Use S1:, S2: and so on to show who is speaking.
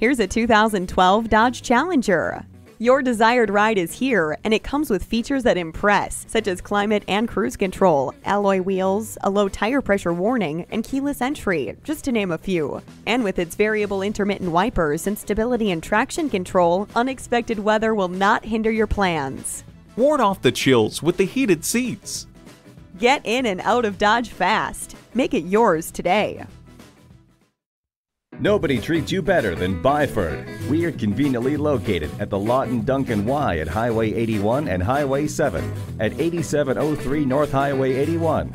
S1: Here's a 2012 Dodge Challenger. Your desired ride is here, and it comes with features that impress, such as climate and cruise control, alloy wheels, a low tire pressure warning, and keyless entry, just to name a few. And with its variable intermittent wipers and stability and traction control, unexpected weather will not hinder your plans.
S2: Ward off the chills with the heated seats.
S1: Get in and out of Dodge fast. Make it yours today.
S3: Nobody treats you better than Byford. We are conveniently located at the Lawton Duncan Y at Highway 81 and Highway 7 at 8703 North Highway 81.